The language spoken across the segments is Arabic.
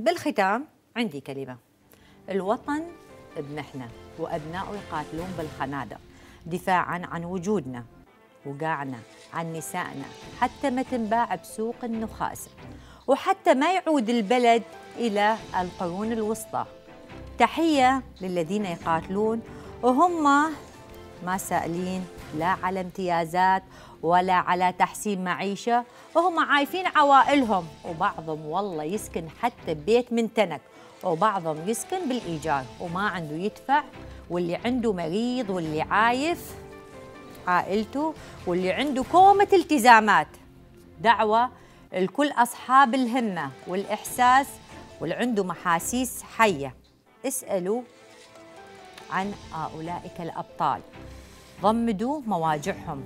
بالختام عندي كلمة. الوطن بمحنة وأبنائه يقاتلون بالخنادق دفاعا عن وجودنا وقاعنا عن نسائنا حتى ما تنباع بسوق النخاس وحتى ما يعود البلد إلى القرون الوسطى. تحية للذين يقاتلون وهم ما سائلين لا على امتيازات ولا على تحسين معيشة وهم عايفين عوائلهم. وبعضهم والله يسكن حتى ببيت من تنك وبعضهم يسكن بالإيجار وما عنده يدفع. واللي عنده مريض واللي عايف عائلته واللي عنده كومة التزامات. دعوة الكل أصحاب الهمة والإحساس واللي عنده محاسيس حية. اسألوا عن أولئك الأبطال ضمدوا مواجعهم.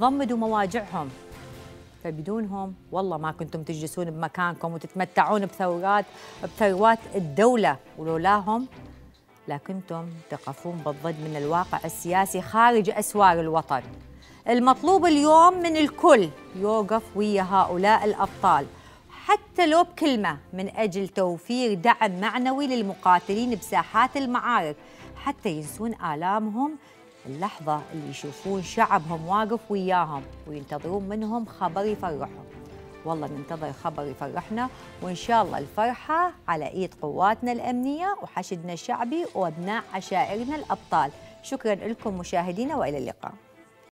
ضمدوا مواجعهم. فبدونهم والله ما كنتم تجلسون بمكانكم وتتمتعون بثورات بثروات الدولة ولولاهم لكنتم تقفون بالضد من الواقع السياسي خارج أسوار الوطن. المطلوب اليوم من الكل يوقف ويا هؤلاء الأبطال. حتى لو بكلمة من أجل توفير دعم معنوي للمقاتلين بساحات المعارك حتى ينسون آلامهم اللحظة اللي يشوفون شعبهم واقف وياهم وينتظرون منهم خبر يفرحهم. والله ننتظر خبر يفرحنا وإن شاء الله الفرحة على إيد قواتنا الأمنية وحشدنا الشعبي وأبناء عشائرنا الأبطال. شكرا لكم مشاهدينا وإلى اللقاء.